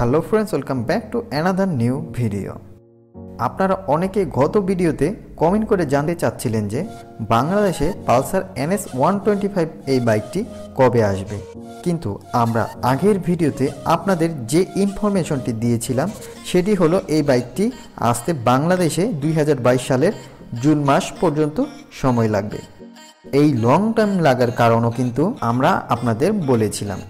Hello friends welcome back to another new video আপনারা অনেকে গত ভিডিওতে কমেন্ট করে জানতে চাচ্ছিলেন যে বাংলাদেশে Pulsar NS one twenty five এই বাইকটি কবে আসবে। কিন্তু আমরা আগের ভিডিওতে আপনাদের যে ইনফরমেশনটি দিয়েছিলাম, সেটি হলো এই বাইকটি আসতে বাংলাদেশে দুই হাজার বাইশ সালের জুন মাস পর্যন্ত সময় লাগবে। এই লং টাইম লাগার কারণও কিন্তু আমরা আপনাদের বলেছিলাম।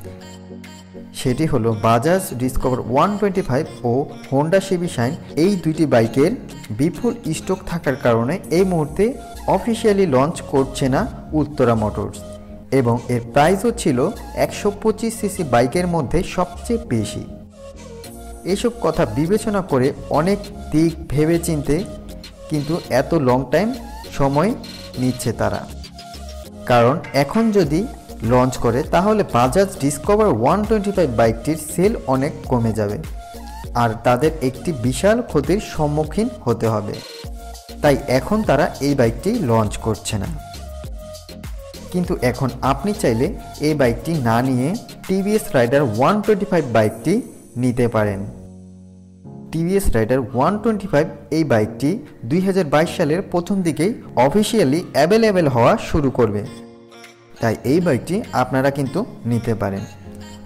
সেটি হলো Bajaj Discover one twenty five ও হোন্ডা সিবি শাইন এই দুইটি বাইকের বিপুল স্টক থাকার কারণে এই মুহূর্তে অফিসিয়ালি লঞ্চ করছে না উত্তরা মোটরস এবং এর প্রাইসও ছিল একশো পঁচিশ সিসি বাইকের মধ্যে সবচেয়ে বেশি। এসব কথা বিবেচনা করে অনেক দিক ভেবে চিনতে কিন্তু এত লং টাইম সময় নিচ্ছে তারা। কারণ এখন যদি লঞ্চ করে, তাহলে Bajaj Discover one twenty five বাইকটির সেল অনেক কমে যাবে। আর তাদের একটি বিশাল ক্ষতির সম্মুখীন হতে হবে। তাই এখন তারা এই বাইকটি লঞ্চ করছে না। কিন্তু এখন আপনি চাইলে এই বাইকটি না নিয়ে TVS Raider one twenty five বাইকটি নিতে পারেন। TVS Raider one twenty five এই বাইকটি দুই হাজার বাইশ সালের প্রথম দিকেই অফিসিয়ালি অ্যাভেলেবেল হওয়া শুরু করবে। তাই এই বাইকটি আপনারা কিন্তু নিতে পারেন।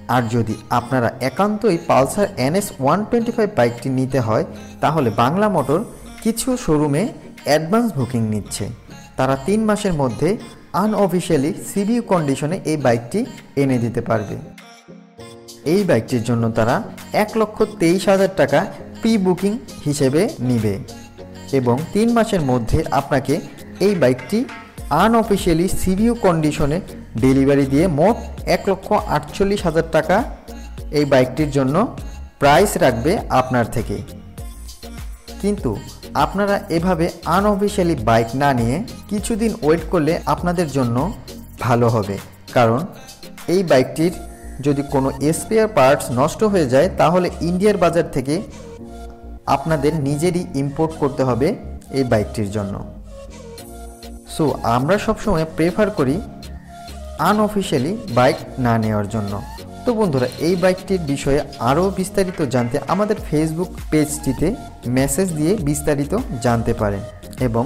আর যদি আপনারা একান্তই Pulsar NS one twenty five বাইকটি নিতে হয়, তাহলে বাংলা মোটর কিছু শোরুমে অ্যাডভান্স বুকিং নিচ্ছে। তারা তিন মাসের মধ্যে আনঅফিসিয়ালি সিবিউ কন্ডিশনে এই বাইকটি এনে দিতে পারবে। এই বাইকটির জন্য তারা এক লক্ষ তেইশ হাজার টাকা প্রি বুকিং হিসেবে নিবে। এবং তিন মাসের মধ্যে আপনাকে এই বাইকটি আনঅফিসিয়ালি সিভিউ কন্ডিশনে ডেলিভারি দিয়ে মোট এক লক্ষ আটচল্লিশ হাজার টাকা এই বাইকটির জন্য প্রাইস রাখবে আপনার থেকে। কিন্তু আপনারা এভাবে আনঅফিসিয়ালি বাইক না নিয়ে কিছুদিন ওয়েট করলে আপনাদের জন্য ভালো হবে। কারণ এই বাইকটির যদি কোনো স্পেয়ার পার্টস নষ্ট হয়ে যায়, তাহলে ইন্ডিয়ার বাজার থেকে আপনাদের নিজেরই ইম্পোর্ট করতে হবে এই বাইকটির জন্য। সো আমরা সবসময় প্রেফার করি আনঅফিসিয়ালি বাইক না নেওয়ার জন্য। তো বন্ধুরা, এই বাইকটির বিষয়ে আরও বিস্তারিত জানতে আমাদের ফেসবুক পেজটিতে মেসেজ দিয়ে বিস্তারিত জানতে পারেন এবং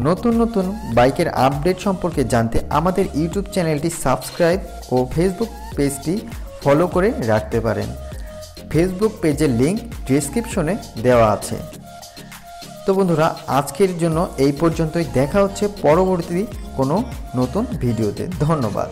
নতুন নতুন বাইকের আপডেট সম্পর্কে জানতে আমাদের ইউটিউব চ্যানেলটি সাবস্ক্রাইব ও ফেসবুক পেজটি ফলো করে রাখতে পারেন। ফেসবুক পেজের লিঙ্ক ডিসক্রিপশনে দেওয়া আছে। তো বন্ধুরা আজকের জন্য এই পর্যন্তই। দেখা হচ্ছে পরবর্তী কোনো নতুন ভিডিওতে। ধন্যবাদ।